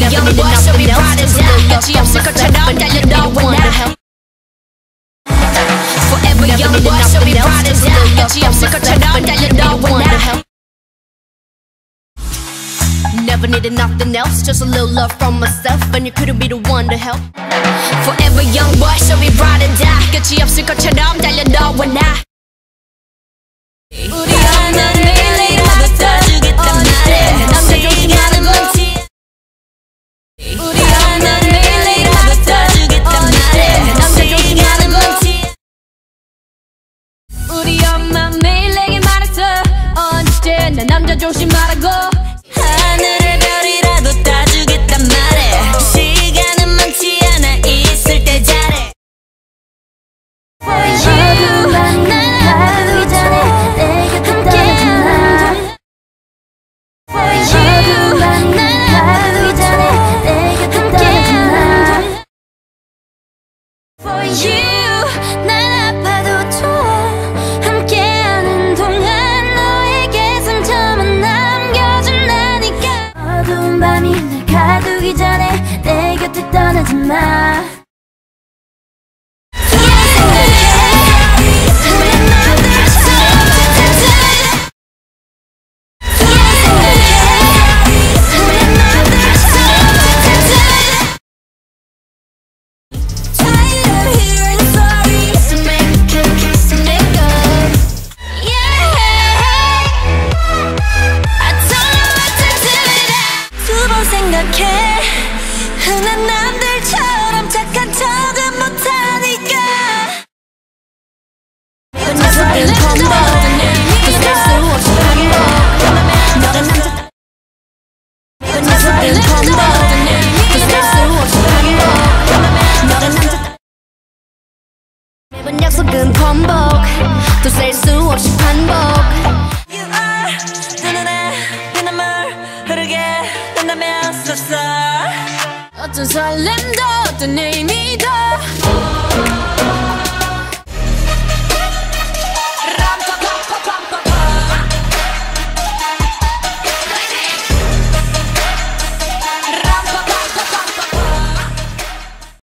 we young boys, so we proud as hell. Get you up, sick of your dog, tell your dog what now. Forever young boys, so we proud as hell. Get you up, sick of your dog, tell your dog what now. Never needed nothing else, just a little love from myself, and you couldn't be the one to help. Forever young boy, so we proud and die. Get you up, sick of your dog, tell your dog what now. 우리 엄마 매일 내게 말했어 언제나 남자 조심하라고 nada. 셀 수 없이 반복. You are 내 눈에 피눈물 흐르게 된다면 쏘쏘 어떤 설렘도 어떤 의미도